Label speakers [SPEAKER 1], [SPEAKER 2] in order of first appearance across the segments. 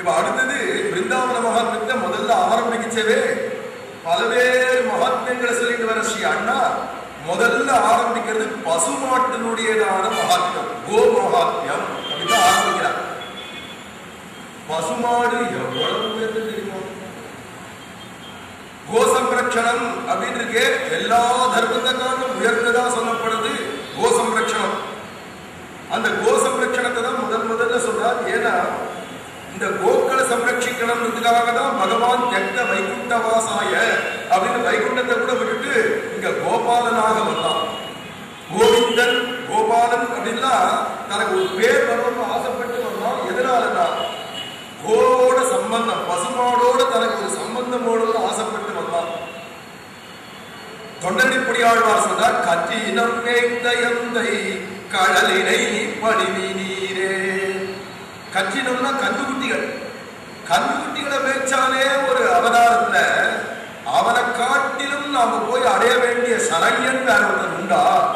[SPEAKER 1] இப்ப அடுத்தது பிருந்தாவன மகாத்மியத்தை முதல்ல ஆரம்பிக்கச்சவே பல்வேறு மகாத்மியங்களை சொல்லிட்டு வர ஸ்ரீ அண்ணா முதல்ல ஆரம்பிக்கிறது பசுமாட்டினுடையதான மகாத்மியம் கோ மகாத்மியம் அப்படின்னு ஆரம்பிக்கிறார். பசுமாடு எவ்வளவு பேருக்கு தெரியுமா? கோ சம்ரட்சணம் அப்படின்னு இருக்கு எல்லா தர்மத்தை உயர்ந்ததா சொல்லப்படுது கோ சம்ரட்சணம் அந்த கோ சம்ரட்சணத்தை தான் முதல் முதல்ல சொல்றார். ஏன்னா இந்த கோக்களை சம்ரட்சிக்கணும்ன்றதுக்காக தான் பகவான் தெக்க வைகுண்ட வாசாய அப்படின்னு வைகுண்டத்தை கூட விட்டுட்டு இங்க கோபாலனாக வந்தான். கோவிந்தன் கோபாலன் அப்படின்னா தனக்கு ஒரு பேர் வரணும்னு ஆசைப்பட்டு வந்தான். எதனாலனா கோவோட சம்பந்தம் பசுமாடோட தனக்கு ஒரு சம்பந்தமோடு ஆசைப்பட்டு வந்தான். தொண்டடிப்படியாழ்வார் சொன்னார் கற்றினம் மேய்ந்த எந்தை கடலினை பணிவி நீரே கற்றினம்னா கன்றுக்குட்டிகள். கன்றுக்குட்டிகளை ஒரு அவதாரத்துல அவனை காட்டிலும் நாம போய் அடைய வேண்டிய சரண்யன் வேற ஒருத்தன் உண்டா?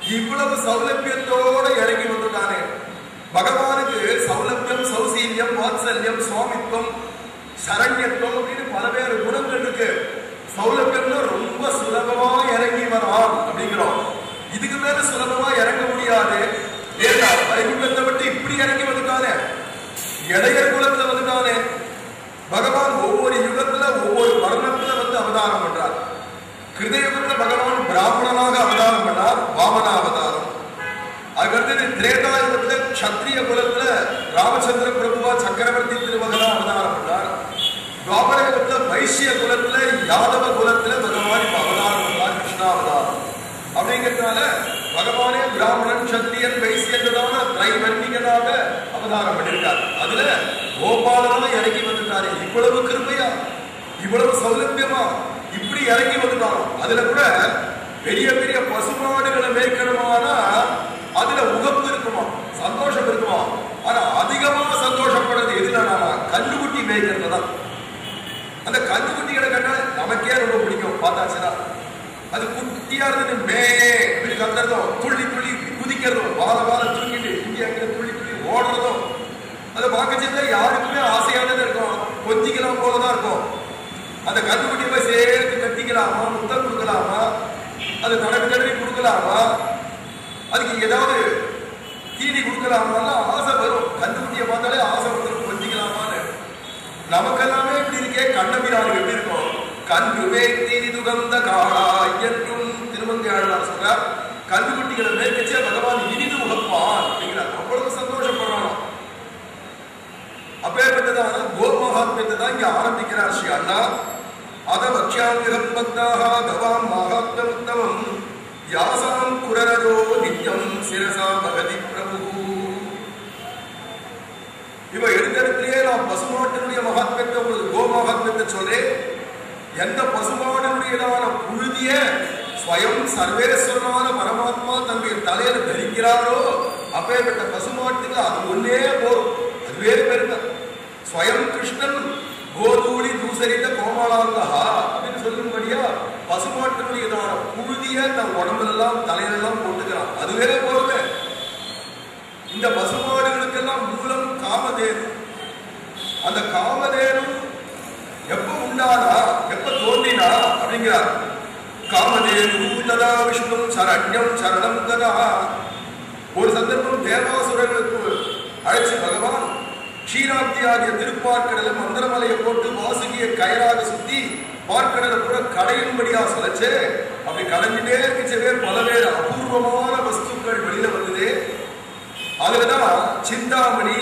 [SPEAKER 1] இவ்வளவு சௌலபியத்தோட இறங்கி வந்துட்டானே. பகவானுக்கு சௌலபியம் சௌசீல்யம் வாத்சல்யம் சுவாமித்வம் சரண்யத்துவம் அப்படின்னு பல்வேறு குணங்கள் இருக்கு. சௌலபியம்னா ரொம்ப சுலபமா இறங்கி வரான் அப்படிங்கிறோம். இதுக்கு மேல சுலபமா இறங்க முடியாது. ஏன்னா வைகுண்டத்தை விட்டு இப்படி இறங்கி வந்துட்டானே இடையர் குலத்துல வந்துட்டானே பகவான் ஒவ்வொரு யுகத்துல ஒவ்வொரு வர்ணத்துல வந்து அவதாரம் பண்றார். கிருதயுகத்துல பகவான் பிராமணனாக அவதாரம் பண்ணார் வாமன அவதாரம் அதுக்கடுத்தது திரேதாயுகத்துல க்ஷத்ரிய குலத்துல ராமச்சந்திர பிரபுவா சக்கரவர்த்தி திருமகனா அவதாரம் பண்ணார் துவாபர யுகத்துல வைசிய குலத்துல யாதவ குலத்துல பகவான் அவதாரம் பண்ணார் கிருஷ்ணா அவதாரம் அப்படிங்கிறதுனால பகவானே பிராமணன் சத்திரியன் வைசியன்றதான திரைவர்ணிகனாக அவதாரம் பண்ணியிருக்கார். அதுல கோபாலனா இறங்கி வந்துட்டாரு. இவ்வளவு கிருமையா இவ்வளவு சௌலபியமா? இப்படி இறங்கி வந்துட்டாரோ? அதுல கூட பெரிய பெரிய பசுமாடுகளை மேற்கணுமானா அதுல உகப்பு இருக்குமா? சந்தோஷம் இருக்குமா? ஆனா அதிகமா சந்தோஷப்படுறது எதுலனா கண்ணுக்குட்டி மேய்க்கிறது தான் அந்த கண்ணுக்குட்டிகளை கண்டா நமக்கே ரொம்ப பிடிக்கும். பார்த்தாச்சுன்னா. அது குட்டியா இருந்தது மே இப்படி கத்துறதும் துள்ளி துள்ளி குதிக்கிறதும் வார வாரம் தூக்கிட்டு இங்கே அங்கே துள்ளி துள்ளி ஓடுறதும். அதை பார்க்கச்சிருந்தா யாருக்குமே ஆசையானது இருக்கும். கொஞ்சிக்கலாம் போலதான் இருக்கும். அந்த கண்ணுக்குட்டி போய் சேர்த்து கட்டிக்கலாமா? முத்தம் கொடுக்கலாமா? அது தடவி தடவி கொடுக்கலாமா? அதுக்கு ஏதாவது தீனி கொடுக்கலாமா ஆசை வரும். கண்ணுக்குட்டியை பார்த்தாலே ஆசை வந்துடும் கொஞ்சிக்கலாமான்னு. நமக்கெல்லாமே இப்படி இருக்கே. கண்ணபிரான் எப்படி இருக்கும்? கன்று தீனி உகந்த காளாய் என்றும் திருமங்கை சொல்றார். கல்விக்குட்டிகளை மேற்கச்சே பகவான் இனிது உகப்பான் அப்படிங்கிறார். அவ்வளவு சந்தோஷப்படுறான்? அப்பேற்பட்டதான கோமகாத்மியத்தை தான் இங்க ஆரம்பிக்கிறார் ஸ்ரீ அண்ணா. அத பக்ஷாமிகம் பக்தாக கவாம் மகாத்மமுத்தமம் யாசாம் குரரோ நித்யம் சிரசா பகதி பிரபு. இவ எடுத்தடத்திலேயே நான் பசுமாட்டினுடைய மகாத்மியத்தை உங்களுக்கு கோ சொல்றேன். எந்த பசுமாட்டினுடையதான புழுதிய ஸ்வயம் சர்வேஸ்வரனான பரமாத்மா தன்னுடைய தலையில தரிக்கிறாரோ அப்பேற்பட்ட பசுமாட்டுக்கு அது ஒன்னே போதும். அதுவே பெருமை. ஸ்வயம் கிருஷ்ணன் கோதூளி தூசரித்த கோமாளாங்கா அப்படின்னு சொல்லும்படியா பசுமாட்டினுடையதான புழுதிய தன் உடம்புலெல்லாம் தலையிலெல்லாம் போட்டுக்கிறான். அதுவே போதுமே இந்த பசுமாடுகளுக்கெல்லாம் மூலம் காமதேனு. அந்த காமதேனு எப்ப உண்டானா? எப்ப தோன்றினா அப்படிங்கிறார். காமதேனு ததா விஷ்ணு சரண்யம் சரணம் ததா ஒரு சந்தர்ப்பம் தேவாசுரர்களுக்கு அழைச்சி பகவான் க்ஷீராப்தியாகிய திருப்பார்க்கடல மந்திரமலையை போட்டு வாசுகிய கயராக சுத்தி பார்க்கடலை கூட கடையும்படியா சொல்லச்சே அப்படி கடைஞ்சிட்டே இருக்கச்சவே பலவேறு அபூர்வமான வஸ்துக்கள் வெளியில வந்தது. அதுலதான் சிந்தாமணி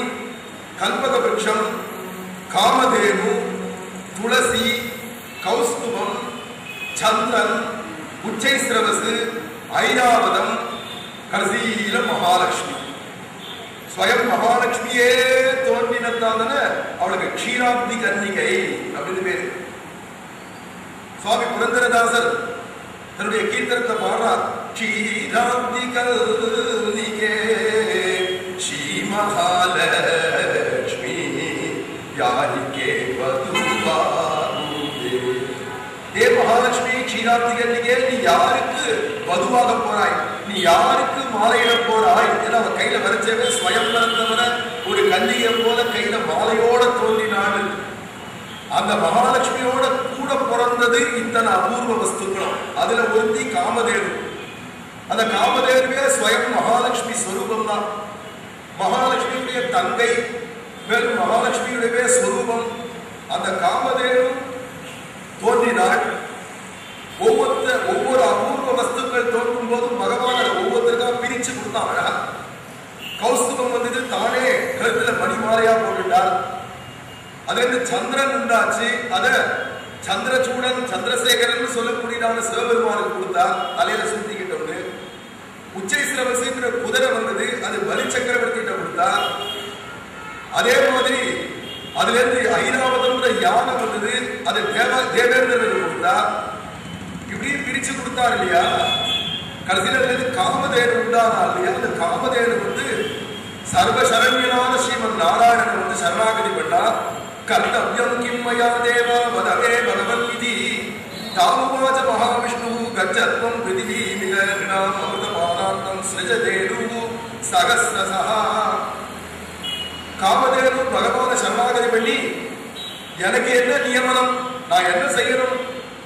[SPEAKER 1] கல்பக விரட்சம் காமதேனு துளசி கௌஸ்துபம் சந்திரன் உச்சைஸ்ரவசு ஐராவதம் கடைசியில மகாலட்சுமி. ஸ்வயம் மகாலட்சுமியே தோன்றினத்தான அவளுக்கு க்ஷீராப்தி கன்னிகை அப்படின்னு பேரு. சுவாமி புரந்தரதாசர் தன்னுடைய கீர்த்தனத்தை பாடுறார். க்ஷீராப்தி கல்னிகே ஸ்ரீ மகாலட்சுமி மகாலட்சுமி மகாலட்சுமி க்ஷீராப்திகன்னிகே நீ யாருக்கு வதுவாக போறாய் நீ யாருக்கு மாலையிட போறாய் ஏன்னா அவன் கையில வரைச்சவே ஸ்வயம் வந்தவன ஒரு கல்லியை போல கையில மாலையோட தோன்றினாள் அந்த மகாலட்சுமியோட கூட பிறந்தது இத்தனை அபூர்வ வஸ்துக்களும். அதுல ஒருத்தி காமதேவு அந்த காமதேவியே ஸ்வயம் மகாலட்சுமி ஸ்வரூபம் தான் மகாலட்சுமியுடைய தங்கை மேலும் மகாலட்சுமியுடைய ஸ்வரூபம். அந்த காமதேவும் தோன்றினாள். ஒவ்வொருத்த ஒவ்வொரு அபூர்வ வஸ்துக்கள் தோன்றும் போதும் பகவான் அதை ஒவ்வொருத்தருக்கா பிரிச்சு கொடுத்தான் அழகா கௌஸ்துபம் வந்தது தானே கழுத்துல மணிமாலையா போட்டுட்டார். அது வந்து சந்திரன் உண்டாச்சு. அத சந்திரச்சூடன் சந்திரசேகரன் சொல்லக்கூடியதான சிவபெருமானுக்கு கொடுத்தார் தலையில சுத்திக்கிட்டவனு உச்சை சிரவசிங்கிற குதிரை வந்தது. அது பலி சக்கரவர்த்திகிட்ட கொடுத்தா அதே மாதிரி அதுல இருந்து ஐராவதம் யானை வந்தது. அது தேவ தேவேந்திரனுக்கு கொடுத்தா பிரிச்சு கொடுத்தார் இல்லையா? கடைசியில இருந்து காமதேனு உண்டானா இல்லையா? அந்த காமதேனு வந்து சர்வ சரண்யனான ஸ்ரீமன் நாராயணன் வந்து சரணாகதி பண்ணா கர்த்தவியம் கிம்மயா தேவா வதவே பகவன் விதி தாமுவாச்ச மகாவிஷ்ணு கஜத்வம் பிருதிவி மிக நாம் அமிர்த பாதாந்தம் சிருஜதேனு சகசிரசா காமதேனு பகவான சரணாகதி பண்ணி எனக்கு என்ன நியமனம் நான் என்ன செய்யணும்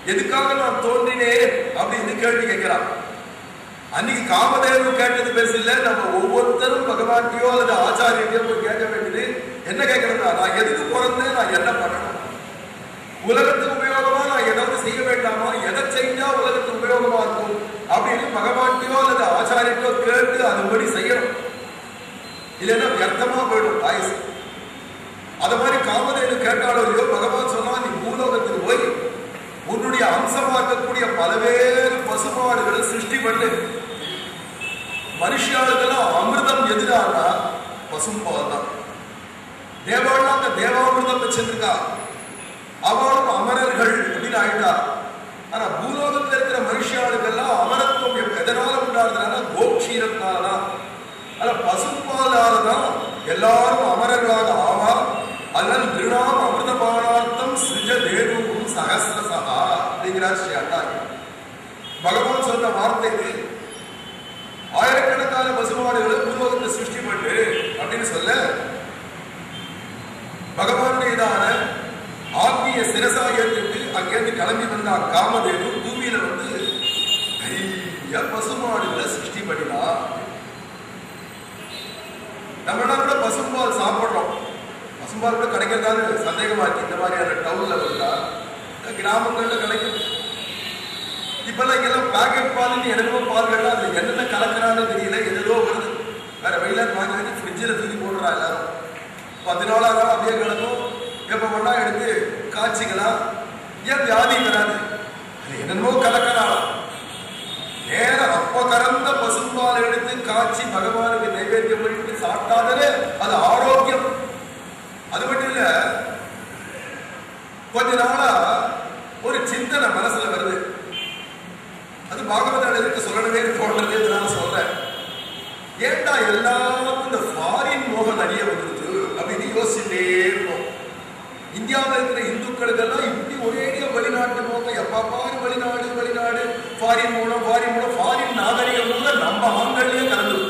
[SPEAKER 1] எதுக்காக நான் தோன்றினேன் அப்படின்னு கேள்வி கேட்கிறான். அன்னைக்கு காமதேவன் கேட்டது பெருசு நம்ம ஒவ்வொருத்தரும் பகவான்கியோ அல்லது ஆச்சாரியோ போய் கேட்க வேண்டியது என்ன கேட்கறதா நான் எதுக்கு பிறந்தேன் நான் என்ன பண்ணணும்? உலகத்துக்கு உபயோகமா நான் ஏதாவது செய்ய வேண்டாமா? எதை செஞ்சா உலகத்துக்கு உபயோகமா இருக்கும்? அப்படின்னு பகவான்கியோ அல்லது ஆச்சாரியோ கேட்டு அதுபடி செய்யணும். இல்லைன்னா வியர்த்தமா போயிடும் ஆயுசு. அத மாதிரி காமதேவன் கேட்டாலோ இல்லையோ பகவான் சொன்னா நீ பூலோகத்துக்கு அம்சமாக்கக்கூடிய இருக்கக்கூடிய பல்வேறு பசுமாடுகளை சிருஷ்டி பண்ணு. மனுஷியாளுக்கெல்லாம் அமிர்தம் எதிரானா பசும்பால் தான் தேவாளும் அந்த தேவாமிர்தம் வச்சிருக்கா அவளும் அமரர்கள் அப்படின்னு ஆயிட்டா. ஆனா பூலோகத்தில் இருக்கிற மனுஷியாளுக்கெல்லாம் அமரத்துவம் எதனால உண்டாடுறதுனா கோக்ஷீரத்தால. தான் ஆனா பசும்பாலால தான் எல்லாரும் அமரர்களாக ஆவா அதனால் திருநாம் அமிர்தபானார்த்தம் சிஜ தேவம் சகசிர அப்படிங்கிறார் ஸ்ரீ அண்ணா பகவான் சொன்ன வார்த்தைக்கு ஆயிரக்கணக்கான பசுமாடுகளை பூலோகத்தை சிருஷ்டி பண்ணு அப்படின்னு சொல்ல பகவானுடையதான ஆத்மீய சிரசா ஏற்றுட்டு அங்கேருந்து கிளம்பி வந்தார் காமதேவு பூமியில வந்து நிறைய பசுமாடுகளை சிருஷ்டி பண்ணினா. நம்மளாம் கூட பசும்பால் சாப்பிடுறோம். பசும்பால் கூட கிடைக்கிறதான்னு சந்தேகமா இருக்கு. இந்த மாதிரியான டவுன்ல வந்தா கிராமங்கள்ல கிடைக்கும். இப்பெல்லாம் எல்லாம் பாக்கெட் பால்னு என்னென்னமோ பால்கள்லாம் அதுல என்னென்ன கலக்கிறாங்க தெரியல. எதுலோ வருது. வேற வெயில வாங்கி ஃப்ரிட்ஜில் தூக்கி போடுறா எல்லாரும். பத்து நாள் அப்படியே கிடக்கும். எப்ப பண்ணா எடுத்து காய்ச்சிக்கலாம். ஏன் வியாதி வராது அது என்னென்னமோ கலக்கிறாளாம் நேர அப்ப கறந்த பசும்பால் எடுத்து காய்ச்சி பகவானுக்கு நைவேத்தியம் பண்ணிட்டு சாப்பிட்டாலே அது ஆரோக்கியம் அது மட்டும் இல்ல கொஞ்ச நாளா ஒரு சிந்தனை மனசுல வருது அது பாகவதாளருக்கு சொல்லணுமே தோணுது நான் சொல்றேன் ஏன்டா எல்லாருக்கும் இந்த ஃபாரின் மோகம் நிறைய வந்துருது அப்படின்னு யோசிச்சுட்டே இருப்போம் இந்தியாவில் இருக்கிற இந்துக்களுக்கெல்லாம் இப்படி ஒரேடிய வெளிநாட்டு நோக்கம் எப்ப பாரு வெளிநாடு வெளிநாடு ஃபாரின் மூலம் ஃபாரின் மூலம் ஃபாரின் நாகரிகம் நம்ம ஆண்கள்லயே கலந்து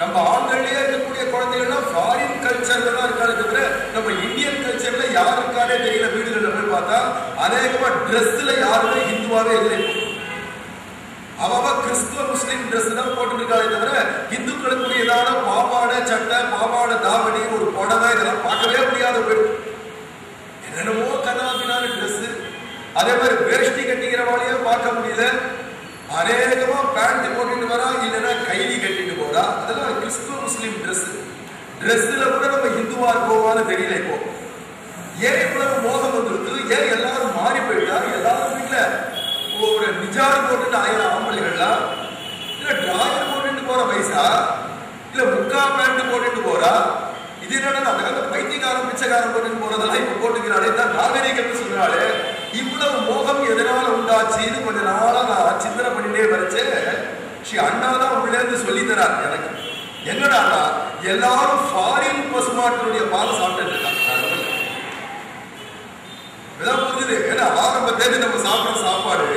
[SPEAKER 1] நம்ம ஆண்கள்லயே இருக்கக்கூடிய குழந்தைகள்லாம் ஃபாரின் கல்ச்சர்ல தான் இருக்காது தவிர நம்ம இந்தியன் கல்ச்சர்ல யாருக்கானே தெரியல வீடுகள்ல போய் பார்த்தா அநேகமா ட்ரெஸ்ல யாருமே ஹிந்துவாவே இல்லை. அவ கிறிஸ்துவ முஸ்லிம் ட்ரெஸ் தான் போட்டுருக்காளே தவிர இந்துக்களுக்குரியதான பாவாடை சட்டை பாவாடை தாவணி ஒரு புடவை இதெல்லாம் பார்க்கவே முடியாத போயிடும் என்னென்னமோ கண்ணாபினான ட்ரெஸ் அதே மாதிரி வேஷ்டி கட்டிக்கிறவாளையே பார்க்க முடியல. அநேகமா பேண்ட் போட்டுட்டு வரா இல்லைன்னா கைலி கட்டிட்டு போறா. அதெல்லாம் கிறிஸ்துவ முஸ்லீம் ட்ரெஸ் ட்ரெஸ்ல கூட நம்ம ஹிந்துவா இருக்கோமான்னு தெரியல இப்போ. ஏன் இவ்வளவு மோகம் வந்துருக்கு ஏன் எல்லாரும் மாறி போயிட்டா? எல்லாரும் வீட்டுல ஒரு நிஜார் போட்டுட்டு ஆயிரம் ஆம்பளைகள்லாம் இல்ல டிராயர் போட்டுட்டு போற வயசா? இல்ல முக்கா பேண்ட் போட்டுட்டு போறா? இது என்னன்னா அந்த காலத்துல பைத்தியக்காரன் பிச்சைக்காரன் போட்டுட்டு போறதெல்லாம் இப்ப போட்டுக்கிறாளே தான் நாகரிகம்னு சொன்னாலே இவ்வளவு மோகம் எதனால உண்டாச்சுன்னு கொஞ்ச நாளா நான் சிந்தனை பண்ணிட்டே வரைச்சே ஸ்ரீ அண்ணா தான் உள்ள இருந்து சொல்லி தரார் எனக்கு. என்னடா எல்லாரும் ஃபாரின் பசுமாட்டினுடைய பால் சாப்பிட்டு இருக்காங்க. இதான் புரிஞ்சுது. ஏன்னா ஆரம்பத்தேதி நம்ம சாப்பிடுற சாப்பாடு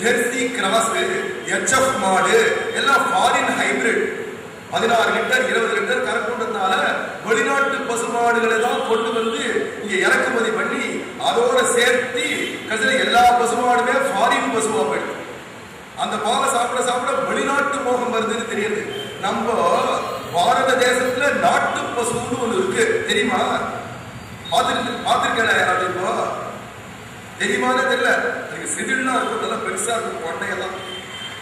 [SPEAKER 1] ஜெர்சி கிராஸ் எச்எஃப் மாடு எல்லாம் ஃபாரின் ஹைபிரிட் பதினாறு லிட்டர் இருபது லிட்டர் கறக்குன்றதுனால வெளிநாட்டு பசுமாடுகளை தான் கொண்டு வந்து இங்க இறக்குமதி பண்ணி அதோட சேர்த்து கடைசியில் எல்லா பசுமாடுமே ஃபாரின் பசுவா போயிடுது. அந்த பாலை சாப்பிட சாப்பிட வெளிநாட்டு மோகம் வருதுன்னு தெரியுது. நம்ம பாரத தேசத்துல நாட்டு பசுன்னு ஒண்ணு இருக்கு. தெரியுமா? பார்த்துட்டு பார்த்துருக்கேன் யாராவது இப்போ? தெரியுமானே தெரியல. சிதில்னா சிதில்லாம் இருக்கும் நல்லா பெருசா இருக்கும் கொட்டையெல்லாம்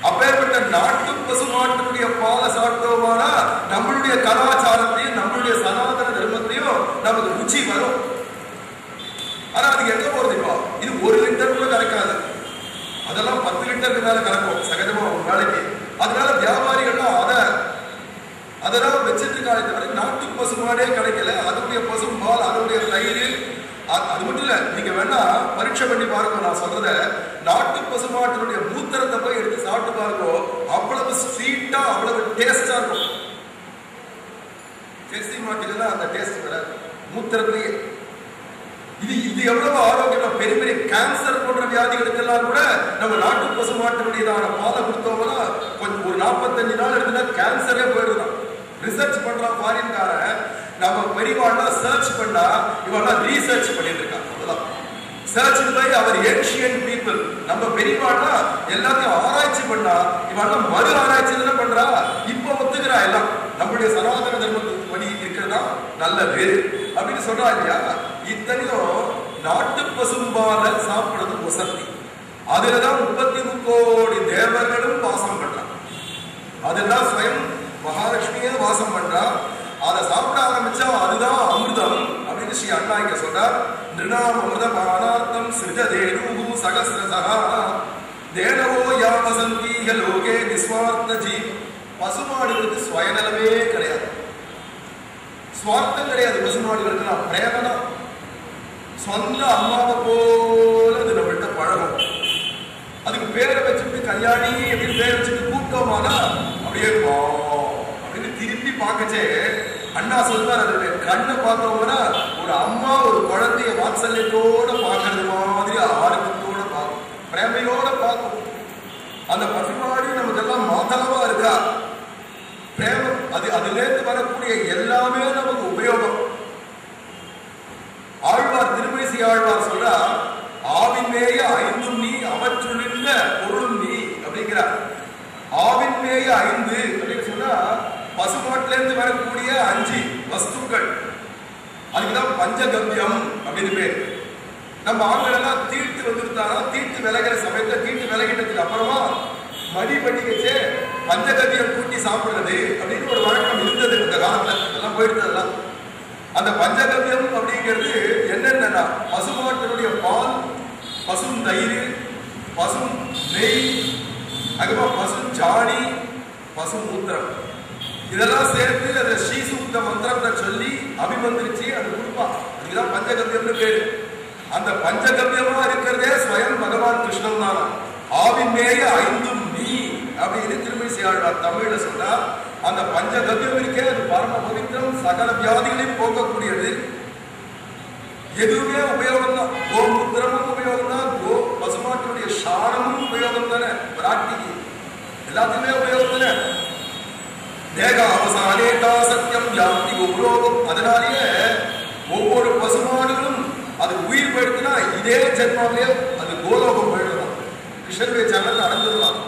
[SPEAKER 1] அப்பேற்பட்ட நாட்டு பசுமாட்டினுடைய பால சாப்பிட்டோமானா நம்மளுடைய கலாச்சாரத்தையும் நம்மளுடைய சனாதன தர்மத்தையும் நமக்கு ருச்சி வரும். ஆனா அதுக்கு எங்க போறது இப்போ? இது ஒரு லிட்டர் கூட கறக்காது அதெல்லாம் பத்து லிட்டருக்கு மேல கறக்கும் சகஜமா ஒரு நாளைக்கு. அதனால வியாபாரிகள்லாம் அதை அதெல்லாம் வச்சிட்டு இருக்காங்க நாட்டு பசுமாடே கிடைக்கல அதனுடைய பசும்பால் அதனுடைய தயிர் அது மட்டும் இல்ல நீங்க வேணா பரீட்சை பண்ணி பாருங்க நான் சொல்றத. நாட்டு பசுமாட்டினுடைய மூத்திரத்தை போய் எடுத்து சாப்பிட்டு பாருங்க அவ்வளவு ஸ்வீட்டா அவ்வளவு டேஸ்டா இருக்கும். ஜெர்சி மாட்டுக்கெல்லாம் அந்த டேஸ்ட் வராது மூத்திரத்திலேயே. இது இது எவ்வளவு ஆரோக்கியமா? பெரிய பெரிய கேன்சர் போன்ற வியாதிகளுக்கு எல்லாம் கூட நம்ம நாட்டு பசு மாட்டினுடையதான பாலை கொடுத்தோம்னா கொஞ்சம் ஒரு நாற்பத்தஞ்சு நாள் எடுத்துனா கேன்சரே போயிடுதான் ரிசர்ச் பண்றான் ஃபாரின்காரன் நம்ம பெரியவாள்லாம் சர்ச் பண்ணா இவெல்லாம் ரீசர்ச் பண்ணிட்டு இருக்கான் அவ்வளவுதான் search by our ancient people நம்ம பெரியவாள்னா எல்லாத்தையும் ஆராய்ச்சி பண்ணா இவெல்லாம் மறு ஆராய்ச்சி தானே பண்றா? இப்ப ஒத்துக்கிறா எல்லாம். நம்மளுடைய சனாதன தர்மத்துக்கு படி இருக்கிறதா? நல்லது. அப்படின்னு சொல்றா இல்லையா? இத்தனையும் நாட்டு பசும்பால சாப்பிடுறது வசதி. அதுலதான் முப்பத்தி முக்கோடி தேவர்களும் வாசம் பண்றான் அதுதான் ஸ்வயம் மகாலட்சுமியே வாசம் பண்றா. அதை சாப்பிட ஆரம்பிச்சா அதுதான் அமிர்தம் அப்படின்னு ஸ்ரீ அண்ணா இங்க சொல்றார் நிருணாம் அமிர்த பானார்த்தம் சிருஜ தேனு சகசிரசா தேனவோ யா வசந்தீக லோகே நிஸ்வார்த்த ஜீ பசுமாடுகளுக்கு சுயநலமே கிடையாது. சுவார்த்தம் கிடையாது. பசுமாடுகளுக்கு நான் பிரேமனா? சொந்த அம்மாவை போல இது நம்மள்கிட்ட பழகும். அதுக்கு பேரை வச்சுட்டு கல்யாணி அப்படின்னு பேர் வச்சுட்டு கூப்பிட்டோமானா அப்படியே வா அப்படின்னு திரும்பி பார்க்கச்சே. அண்ணா சொல்வார் அதனுடைய கண்ணை பார்த்தோம்னா ஒரு அம்மா ஒரு குழந்தைய வாத்சல்யத்தோட பார்க்கறது மாதிரி ஆரோக்கியத்தோட பார்க்கும். பிரேமையோட பார்க்கும். அந்த பசுமாடி நமக்கெல்லாம் மாதாவா இருக்கா? பிரேமம் அது அதுலேருந்து வரக்கூடிய எல்லாமே நமக்கு உபயோகம். ஆழ்வார் திருமேசி ஆழ்வார் சொல்றா ஆவின்மேய ஐந்தும் நீ அவற்றுள்ள பொருளும் நீ அப்படிங்கிறார். ஆவின்மேய ஐந்து அப்படின்னு சொன்னா பசுமாட்டிலிருந்து வரக்கூடிய அஞ்சு வஸ்துக்கள். அதுக்குதான் பஞ்சகவ்யம் அப்படின்னு பேர். நம்ம ஆண்களெல்லாம் தீட்டு வந்துருத்தாரா தீட்டு விலகிற சமயத்துல தீட்டு விலகிட்டதுக்கு அப்புறமா மடி பண்ணி வச்சு பஞ்சகவியம் கூட்டி சாப்பிடுறது அப்படின்னு ஒரு வழக்கம் இருந்தது இந்த காலத்துல. எல்லாம் போயிட்டு அதெல்லாம். அந்த பஞ்சகவியம் அப்படிங்கிறது என்னென்னா பசுமாட்டினுடைய பால் பசும் தயிர் பசும் நெய் அதுக்கப்புறம் பசும் சாணி பசு மூத்திரம் இதெல்லாம் சேர்த்து அதை ஸ்ரீசூக்த மந்திரத்தை சொல்லி அபிமந்திரிச்சு அது கொடுப்பா. அதுக்குதான் பஞ்சகவ்யம்னு பேரு. அந்த பஞ்சகவ்யமா இருக்கிறதே ஸ்வயம் பகவான் கிருஷ்ணன் தான். ஆவிமேய ஐந்தும் நீ அப்படின்னு திருமணி செய்யாழ்வார் தமிழ்ல சொன்னா அந்த பஞ்சகவ்யம் இருக்கே அது பரம பவித்திரம் சகல வியாதிகளையும் போக்கக்கூடியது. எதுவுமே உபயோகம் தான் கோமுத்திரமும் உபயோகம் தான் கோ பசுமாட்டினுடைய சாணமும் உபயோகம் தானே பிராட்டிக்கு எல்லாத்துக்குமே உபயோகம் தானே தேக அவசானேதா சத்தியம் யாப்தி உபயோகம் அதனாலேயே ஒவ்வொரு பசுமாடுகளும் அது உயிர் போயிடுச்சுன்னா இதே ஜென்மாவிலே அது கோலோகம் போயிடலாம் கிருஷ்ணனுடைய சேனல் அடைஞ்சிடலாம்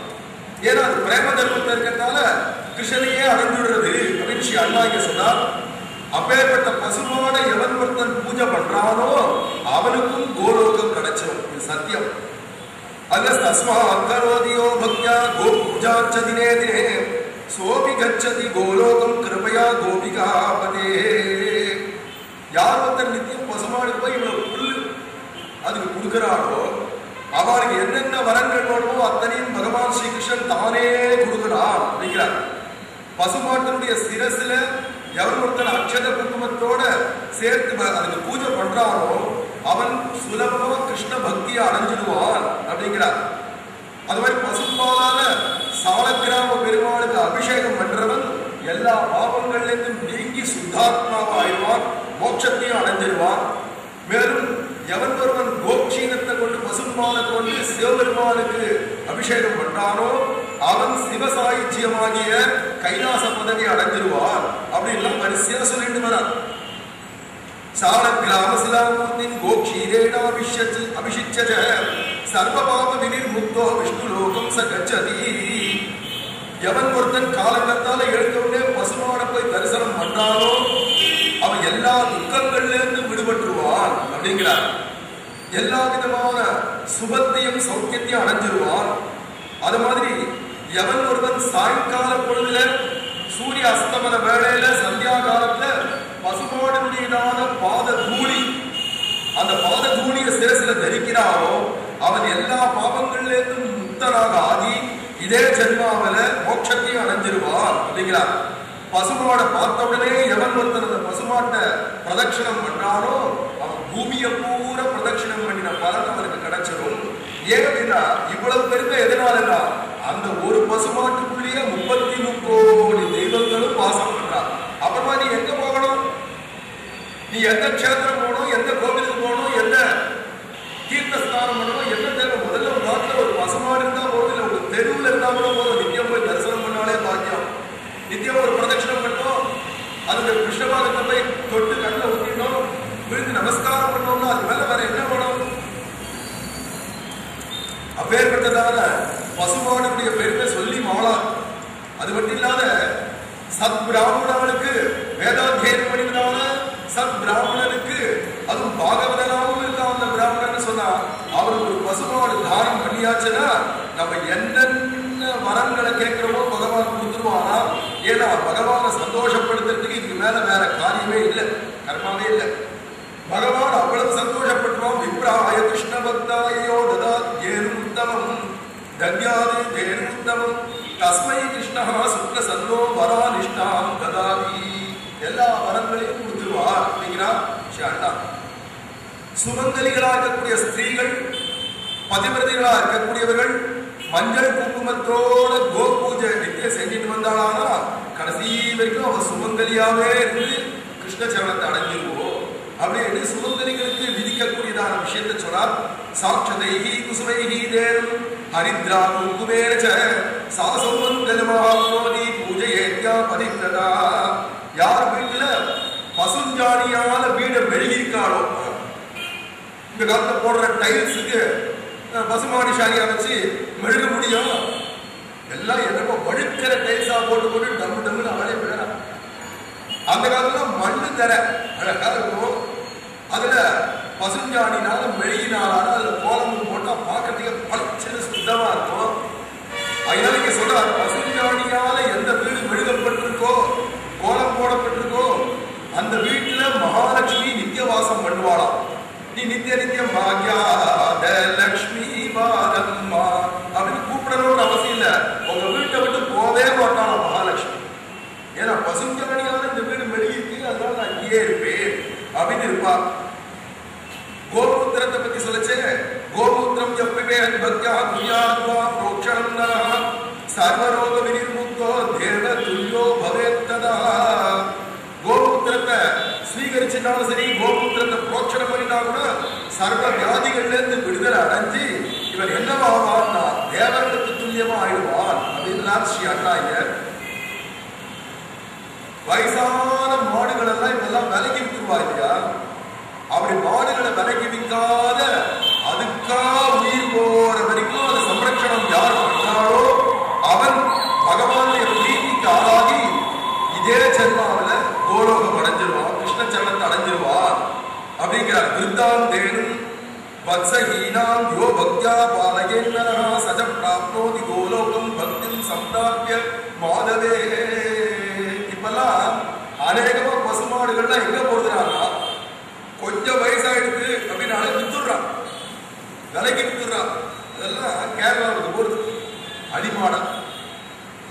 [SPEAKER 1] ஏன்னா அது பிரேம தர்மத்தில் இருக்கிறதுனால கிருஷ்ணனையே அடைஞ்சுடுறது அப்படின்னு ஸ்ரீ அண்ணா சொன்னார். அப்பேற்பட்ட பசுமாட எவன் ஒருத்தன் பூஜை பண்றானோ அவனுக்கும் கோலோகம் கிடைச்சிடும் இது சத்தியம். அங்க தஸ்மா அக்கரோதியோ பக்தியா கோ பூஜாச்ச தினே தினே. சோபி கச்சதி கோலோகம் கிருபையா கோபிகா பதே. யார் ஒருத்தர் நித்தியம் பசுமாடு போய் இவ்வளவு புல் அதுக்கு கொடுக்கிறாரோ அவளுக்கு என்னென்ன வரங்கள் வேணுமோ அத்தனையும் பகவான் ஸ்ரீகிருஷ்ணன் தானே கொடுக்கிறார் அப்படிங்கிறார். பசுமாட்டினுடைய சிரசுல எவன் ஒருத்தன் அக்ஷத குங்குமத்தோட சேர்த்து அதுக்கு பூஜை பண்றாரோ அவன் சுலபமா கிருஷ்ண பக்தியை அடைஞ்சிடுவான் அப்படிங்கிறார். அது மாதிரி பசுபாலான சாலக்கிராம பெருமாளுக்கு அபிஷேகம் பண்றவன் எல்லா பாவங்கள்லேருந்தும் நீங்கி சுத்தாத்மாவா ஆயிடுவான் மோட்சத்தையும் அடைஞ்சிருவான் மேலும் எவன் ஒருவன் கோக்ஷீனத்தை கொண்டு பசும்பாலை கொண்டு சிவபெருமானுக்கு அபிஷேகம் பண்றானோ அவன் சிவசாகித்யமாகிய கைலாச பதவி அடைஞ்சிருவான் அப்படின்லாம் வரிசையா சொல்லிட்டு வரான் சாலக்கிராமசிலாமூர்த்தின் கோக்ஷீரேணாபிஷச்சு அபிஷிச்ச சர்வபாப வினிர்முக்தோ விஷ்ணு லோகம் ச கச்சதி. எவன் ஒருத்தன் காலங்கத்தால எழுந்தவுடனே பசுமான போய் தரிசனம் பண்ணாலோ அவன் எல்லா துக்கங்கள்ல இருந்து விடுபட்டுருவான் அப்படிங்கிறார் எல்லா விதமான சுபத்தையும் சௌக்கியத்தையும் அடைஞ்சிருவான். அது மாதிரி எவன் ஒருவன் சாயங்கால பொழுதுல சூரிய அஸ்தமன வேளையில சந்தியா காலத்துல பசுமாடனுடையதான பாத தூளி அந்த பாத தூளிய சிரசில தரிக்கிறாரோ அவன் எல்லா பாவங்கள்ல இருந்தும் முக்தனாக ஆகி இதே ஜென்மாவில மோட்சத்தையும் அடைஞ்சிருவான் இல்லைங்களா பசுமாடை பார்த்த உடனே எவன் ஒருத்தர் அந்த பசுமாட்டை பிரதட்சணம் பண்றானோ அவன் பூமியை பூரா பிரதட்சணம் பண்ணின பலன் அவனுக்கு கிடைச்சிடும் ஏன் அப்படின்னா இவ்வளவு பெருமை எதனாலன்னா அந்த ஒரு பசுமாட்டுக்குள்ளேயே முப்பத்தி முக்கோடி தெய்வங்களும் வாசம் பண்றான் அப்புறமா நீ எங்க போகணும்? நீ எந்த க்ஷேத்திரம் போகணும்? எந்த கோவிலுக்கு போகணும்? எந்த தீர்த்த ஸ்நானம் பண்ணணும்? என்ன தேவை? முதல்ல ஒரு ஒரு பசுமாடு இருந்தா தெருவில் இருந்தால் கூட போதும். நித்தியம் போய் தரிசனம் பண்ணாலே பாக்கியம். நித்தியம் ஒரு பிரதட்சிணம் பண்ணோம். அதுக்கு கிருஷ்ணபாகத்தை போய் தொட்டு கண்ணில் ஊற்றினோம் விழுந்து நமஸ்காரம் பண்ணோம்னா அது மேல வேற என்ன பண்ணும் அப்பேற்பட்டதான பசுமானுடைய பெருமை சொல்லி மாளார் அது மட்டும் இல்லாத சத் பிராமணனுக்கு வேதாத்தியனம் பண்ணினால சத் பிராமணனுக்கு அதுவும் பாகவதனாகவும் இருக்க அந்த பிராமணன் சொன்னா அவர் ஒரு பசுமானு தானம் பண்ணியாச்சுன்னா நம்ம என்னென்ன வரங்களை கேட்கிறோமோ பகவான் கொடுத்துருவானா ஏன்னா பகவானை சந்தோஷப்படுத்துறதுக்கு இதுக்கு மேல வேற காரியமே இல்லை. கர்மாவே இல்லை. பகவான் அவ்வளவு சந்தோஷப்படுறோம் விப்ராய கிருஷ்ண பக்தாயோ ததா ஏனும் உத்தமம் தன்யாதி தேனும் உத்தமம் தஸ்மை கிருஷ்ணா சுக்ல சந்தோ வரானிஷ்டாம் ததாதி. எல்லா வரங்களையும் கொடுத்துருவார். அப்படிங்கிறா ஸ்ரீ அண்ணா. சுமங்கலிகளா இருக்கக்கூடிய ஸ்திரீகள் பதிவிரதிகளாக இருக்கக்கூடியவர்கள் மஞ்சள் குங்குமத்தோட கோ பூஜை நித்தியம் செஞ்சுட்டு வந்தாளானா கடைசி வரைக்கும் அவன் சுமங்கலியாவே இருந்து கிருஷ்ண சரணத்தை அடைஞ்சிருவோம் அப்படின்னு சுமங்கலிகளுக்கு விதிக்கக்கூடியதான விஷயத்தை சொன்னார். சாட்சதைகி குசுமைகி தேரும் ஹரித்ரா குங்குமேர ச பூஜை பூஜையேத்யா பதித்ததா. யார் வீட்டுல பசுஞ்சாணியால வீடை மெழுகிருக்காளோ இந்த காலத்தை போடுற டைல்ஸுக்கு பசுமாடி சாரியா அமைச்சு மெழுக முடியும். எல்லாம் என்னமோ வழுக்கிற டைல்ஸா போட்டு போட்டு டம்மு டம்முன்னு அவளே விழறா அந்த காலத்துல மண்ணு தர அழகா இருக்கும். அதுல பசுஞ்சாணினால மெழுகினாலும் அதுல கோலம் போட்டா பாக்கிறதுக்கு பளிச்சுன்னு சுத்தமா இருக்கும். அதனால இங்க சொல்றார் பசுஞ்சாணியால எந்த வீடு மெழுகப்பட்டிருக்கோ கோலம் போடப்பட்டிருக்கோ அந்த வீட்டுல மகாலட்சுமி நித்திய வாசம் பண்ணுவாளாம். நீ நித்திய நித்தியம் பாக்யாத லக்ஷ்மி பாதம்மா அப்படின்னு கூப்பிடணும்னு அவசியம் இல்ல உங்க வீட்டை விட்டு போவே மாட்டாளாம் மகாலட்சுமி ஏன்னா பசுஞ்சமணியால இந்த வீடு மெழுகிருக்கு அதனால நான் இங்கேயே இருப்பேன் அப்படின்னு இருப்பா கோமூத்திரத்தை பத்தி சொல்லச்சே கோமூத்திரம் எப்பிபேன் பக்தியா துரியாத்வா புரோக்ஷணம் நரஹ சர்வரோக வினிர்முக்தோ தேவ ஸ்வீகரிச்சினாலும் சரி கோபுத்திரத்தை புரோட்சணம் பண்ணினா கூட சர்வ வியாதிகள்ல இருந்து விடுதலை அடைஞ்சு இவன் என்னவாவான்னா தேவர்களுக்கு துல்லியமா ஆயிடுவான் அப்படின்னு ஸ்ரீ அண்ணாயர் வயசான மாடுகள் எல்லாம் இப்பெல்லாம் விலைக்கு விட்டுருவா இல்லையா? அப்படி மாடுகளை விலைக்கு விற்காத அதுக்காக உயிர் போற வரைக்கும் அந்த சம்ரட்சணம் யார் பண்றாளோ அவன் பகவானுடைய பிரீதிக்கு ஆளாகி இதே ஜென்மாவில கோலோகம் அடைஞ்சிருவான் கிருஷ்ண சரணத்தை அடைஞ்சிருவான் அப்படிங்கிறார் விருத்தாம் தேனும் வத்சஹீனாம் யோ பக்தியா பாலயேன்னரஹ சஜ பிராப்னோதி கோலோகம் பக்திம் சம்ப்ராப்ய மாதவே. இப்பெல்லாம் அநேகமா பசுமாடுகள்லாம் எங்க போடுறாங்கன்னா கொஞ்சம் வயசாயிடுது அப்படின்னு வித்துடுறான் விலைக்கு வித்துடுறான் இதெல்லாம் கேரளாவுக்கு போடுது அடிமாடம்.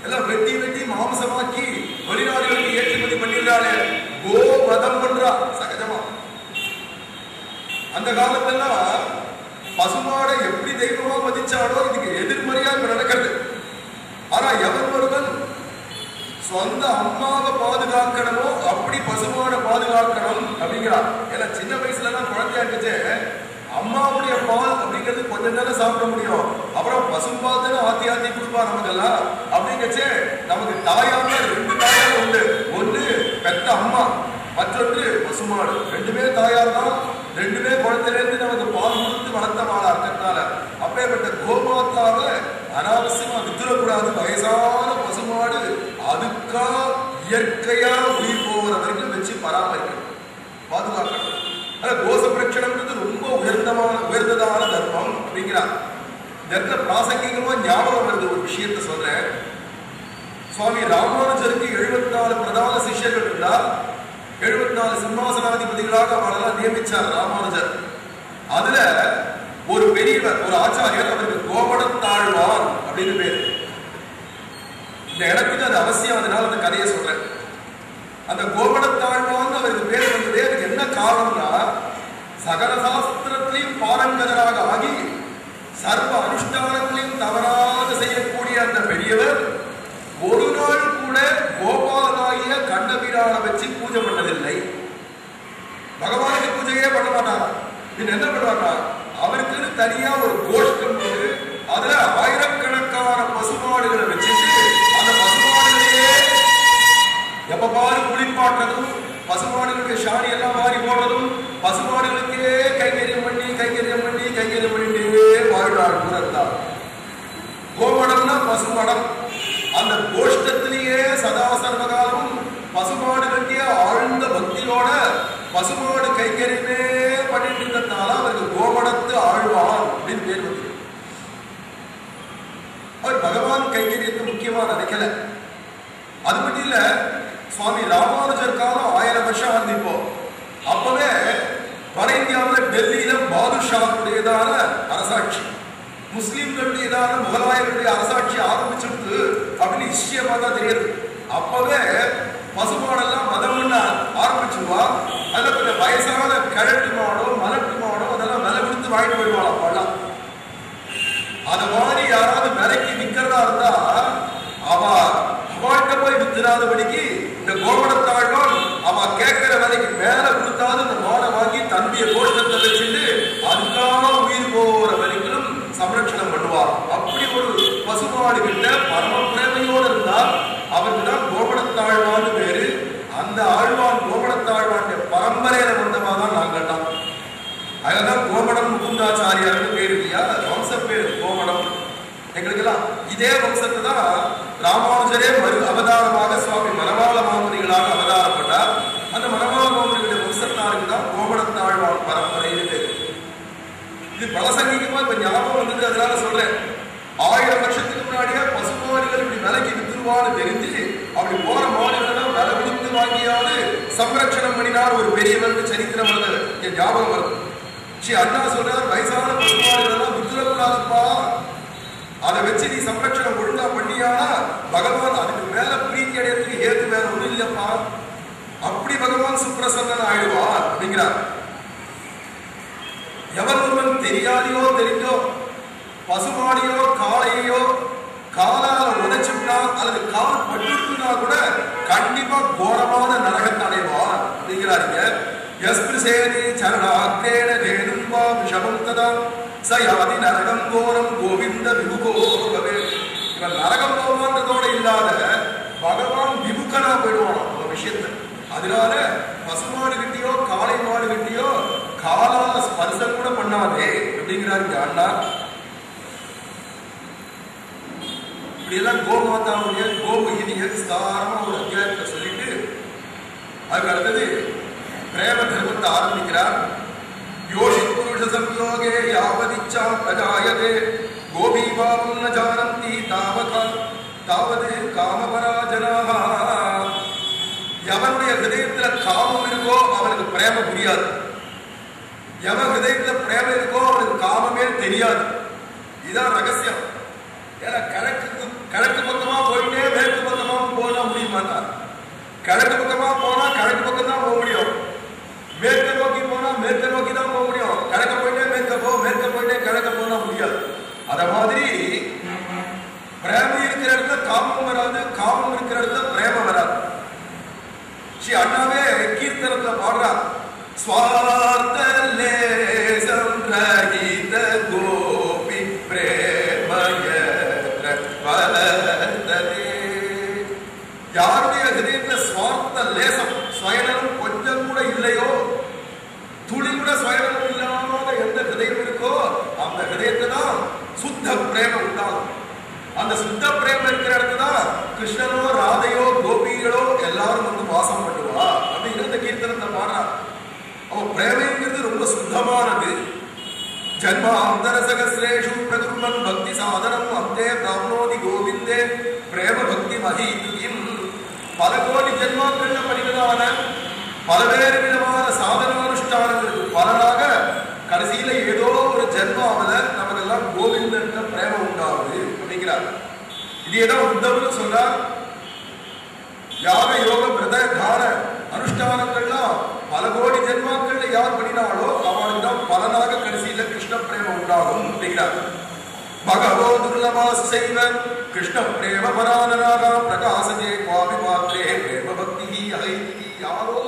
[SPEAKER 1] எல்லாம் வெட்டி வெட்டி மாம்சமாக்கி வெளிநாடுகளுக்கு ஏற்றுமதி பண்ணிடுறாளே. கோ மதம் பண்றா அந்த காலத்தெல்லாம் பசுமாடை எப்படி தெய்வமா மதிச்சாடோ இதுக்கு எதிர்மறையா இப்ப நடக்கிறது. ஆனா எவன் ஒருவன் சொந்த அம்மாவை பாதுகாக்கணுமோ அப்படி பசுமாடை பாதுகாக்கணும் அப்படிங்கிறார் ஏன்னா சின்ன வயசுல குழந்தையா இருந்துச்சு அம்மாவுடைய பால் அப்படிங்கிறது கொஞ்ச நேரம் சாப்பிட முடியும். அப்புறம் பசும்பால் தானே ஆத்தி ஆத்தி கொடுப்பா நமக்கெல்லாம் அப்படிங்கச்சே நமக்கு தாயாக ரெண்டு தாயார் உண்டு. ஒன்று பெத்த அம்மா மற்றொன்று பசுமாடு. ரெண்டுமே தாயார் தான் ரெண்டுமே குழந்தையிலேருந்து நமக்கு பால் கொடுத்து வளர்த்த மாளா இருக்கிறதுனால அப்பேற்பட்ட கோமாத்தாவை அனாவசியமா வித்துடக்கூடாது. வயசான பசுமாடு அதுக்கா இயற்கையா உயிர் போகிற வரைக்கும் வச்சு பராமரிக்கணும். பாதுகாக்கணும். ஆனா கோச பிரச்சனைன்றது ரொம்ப உயர்ந்தமான உயர்ந்ததான தர்மம் அப்படிங்கிறார். இந்த இடத்துல பிராசங்கிகமா ஞாபகம் வருது ஒரு விஷயத்த சொல்றேன். சுவாமி ராமானுஜருக்கு எழுபத்தி நாலு பிரதான சிஷ்யர்கள் இருந்தால் எழுபத்தி நாலு சிம்மாசனாதிபதிகளாக அவரெல்லாம் நியமிச்சார் ராமானுஜர். அதுல ஒரு பெரியவர் ஒரு ஆச்சாரியர் அவருக்கு கோபடத்தாழ்வான் அப்படின்னு பேரு. இந்த இடத்துக்கு அது அவசியம் அதனால அந்த கதையை சொல்றேன். அந்த கோபடத்தாழ்வான் அவருக்கு பேர் வந்ததே அதுக்கு என்ன காரணம்னா சகல சாஸ்திரத்திலையும் பாரங்கதராக ஆகி சர்வ அனுஷ்டானத்திலையும் தவறாத செய்யக்கூடிய அந்த பெரியவர் ஒரு நாள் கூட கோப கண்ணபிரான வச்சு பூஜை பண்ணதில்லை. பகவானுக்கு பூஜையே பண்ண மாட்டாங்க. பின் என்ன பண்ணுவாங்க அவருக்குன்னு தனியா ஒரு கோஷ்டம் உண்டு அதுல ஆயிரக்கணக்கான பசுமாடுகளை வச்சுட்டு அந்த பசுமாடுகளையே எப்ப பாரு குளிப்பாட்டுறதும் பசுமாடுகளுடைய சாணி எல்லாம் மாறி போடுறதும் பசுமாடுகளுக்கே கைங்கரியம் பண்ணி கைங்கரியம் பண்ணி கைங்கரியம் பண்ணிட்டே வாழ்நாள் கூறத்தான் கோமடம்னா பசுமடம் அந்த கோஷ்டத்திலேயே சதா சர்வகாலமும் பசுமாடுகளுக்கே ஆழ்ந்த பக்தியோட பசுமாடு கைங்கரியமே பண்ணிட்டு இருந்ததுனால அவருக்கு கோமடத்து ஆழ்வார் அப்படின்னு பேர் வந்து அவர் பகவான் கைங்கரியத்தை முக்கியமா நினைக்கல. அது மட்டும் இல்ல சுவாமி ராமானுஜர் காலம் ஆயிரம் வருஷம் ஆகுது இப்போ. அப்பவே வட இந்தியாவில் டெல்லியில பாதுஷாவுடையதான அரசாட்சி முஸ்லீம்களுடையதான முகலாயருடைய அரசாட்சி ஆரம்பிச்சிருக்கு அப்படின்னு நிச்சயமா தான் தெரியுது. அப்பவே பசுமாடெல்லாம் மதம் பண்ண ஆரம்பிச்சிருவா அதுல கொஞ்சம் வயசான கிழட்டு மாடோ மலட்டு மாடோ அதெல்லாம் விலை கொடுத்து வாங்கிட்டு போயிடுவாள் பழம்? அது மாதிரி யாராவது விலைக்கு விற்கிறதா இருந்தா அவ அவள்கிட்ட போய் வித்துறாதபடிக்கு இந்த கோபணத்தாழ்வான் அவ கேட்கிற விலைக்கு மேல கொடுத்தாது இந்த மாடை வாங்கி தன்னுடைய கோஷத்தை வச்சுட்டு அதுக்காக உயிர் போகிற வரைக்கும் சம்ரட்சணம் பண்ணுவார் அப்படி ஒரு பசுமாடு கிட்ட பரம பிரேமையோடு இருந்தால் அவருக்கு தான் கோபணத்தாழ்வான்னு பேரு. அந்த ஆழ்வான் பரம்பரையில வந்தவா தான் நாங்கள் தான் அதனால கோமடம் முகுந்தாச்சாரியாருக்கு பேர் இல்லையா? வம்ச பேர் கோமடம். எங்களுக்கெல்லாம் இதே வம்சத்தை தான் ராமானுஜரே மறு அவதாரமாக சுவாமி மனவாள மாமுனிகளாக அவதாரப்பட்டார். அந்த மனவாள மாமுனிகளுடைய வம்சத்தாருக்கு தான் கோமடத்தாழ்வான் பரம்பரைன்னு பேர். இது பலசங்கீகமா இப்ப ஞாபகம் வந்தது அதனால சொல்றேன். ஆயிரம் வருஷத்துக்கு முன்னாடியே பசுமாடுகள் இப்படி விலைக்கு வித்துருவான்னு தெரிஞ்சு அப்படி போற மாநிலம் விலை விழுந்து வாங்கியாவது சம்ரட்சணம் பண்ணினார் ஒரு பெரியவர் சரித்திரம் வருது என் ஞாபகம் வருது. ஸ்ரீ அண்ணா சொல்றார் வயசான பசுமாடுகள் எல்லாம் அதை வச்சு நீ சம்ரட்சணம் ஒழுங்கா பண்ணியானா பகவான் அதுக்கு மேல பிரீத்தி அடையறதுக்கு ஏத்து வேற ஒண்ணும் இல்லப்பா அப்படி பகவான் சுப்பிரசன்னன் ஆயிடுவார் அப்படிங்கிறார். எவர் ஒருவன் தெரியாதையோ தெரிஞ்சோ பசுமாடியோ காளையோ காலால உடைச்சுட்டா அல்லது கால் பட்டுனா கூட கண்டிப்பா கோரமான நரகத்தை அடைவான் அப்படிங்கிறாருங்க யஸ்பிருசேதி சரணாக்ரேண வேணும் வேணும்பா விஷமம் ததா. சயாதி நரகம் கோரம் கோவிந்த விபுகோகவே இவன் நரகம் போவான்றதோட இல்லாத பகவான் விமுகனா போயிடுவான் ஒரு விஷயத்தை அதனால பசுமாடு கிட்டியோ காளை மாடு கிட்டியோ காலால ஸ்பர்சம் கூட பண்ணாதே. அப்படிங்கிறாரு அண்ணா. இப்படியெல்லாம் கோமாதாவுடைய கோமகினிய விஸ்தாரமா ஒரு அத்தியாயத்தை சொல்லிட்டு அதுக்கு அடுத்தது பிரேம தர்மத்தை ஆரம்பிக்கிறார் யோஷி புருஷ சம்யோகே யாவதிச்சா பிரஜாயதே கோபீபாவம் ந ஜானந்தி தாவகா தாவது காமபராஜனாக எவனுடைய ஹிருதயத்துல காமம் இருக்கோ அவனுக்கு பிரேம புரியாது எவன் ஹிருதயத்துல பிரேமம் இருக்கோ அவனுக்கு காமமே தெரியாது இதுதான் ரகசியம் ஏன்னா கிழக்கு கிழக்கு பக்கமா போயிட்டே மேற்கு பக்கமா போக முடியுமாட்டா கிழக்கு பக்கமா போனா கிழக்கு பக்கம் தான் போக முடியும். மேற்க நோக்கி போனா மேற்க நோக்கி தான் போக முடியும். கிழக்க போயிட்டே மேற்க போ மேற்க போயிட்டே கிழக்க போனா முடியாது. அத மாதிரி பிரேமம் இருக்கிற இடத்துல காமம் வராது காமம் இருக்கிற இடத்துல பிரேமம் வராது. ஸ்ரீ அண்ணாவே கீர்த்தனத்துல பாடுறான் லேசம் சொந்த லேசம் சுயநலம் கொஞ்சம் கூட இல்லையோ துளி கூட சுயநலம் இல்லாத எந்த ஹிருதயம் இருக்கோ அந்த ஹிருதயத்தை தான் சுத்த பிரேம உண்டாகும் அந்த சுத்த பிரேமம் இருக்கிற இடத்துல தான் கிருஷ்ணனோ ராதையோ கோபிகளோ எல்லாரும் வந்து வாசம் பண்ணுவா? அப்படின்னு இந்த கீர்த்தனத்தை பாடுறார். அவ பிரேமைங்கிறது ரொம்ப சுத்தமானது. ஜன்மாந்தர சகசிரேஷு பிரகுர்மன் பக்தி சாதனம் அந்தே பிராப்னோதி கோவிந்தே. பிரேம பக்தி மகீதுகிம் பல கோடி ஜென்மாக்கள்ல படிக்கிறதான பல்வேறு விதமான சாதனானுஷ்டானங்களுக்கு பலனாக கடைசியில ஏதோ ஒரு ஜென்மாவில நமக்கெல்லாம் கோவிந்தன் பிரேமம் உண்டாகுது அப்படிங்கிறார். இது ஏதோ உத்தவன்னு சொல்றார் யாக யோக விரத தான அனுஷ்டானங்கள்லாம் பல கோடி ஜென்மாக்கள்ல யார் பண்ணினாலோ அவனுக்கு தான் பலனாக கடைசியில கிருஷ்ண பிரேமம் உண்டாகும் அப்படிங்கிறார். பகவோ துர்லபா செய்வ கிருஷ்ண பிரேம பராதனாக பிரகாசஜே குவாபி பாத்திரே பிரேம பக்தி அகைத்தி யாரோ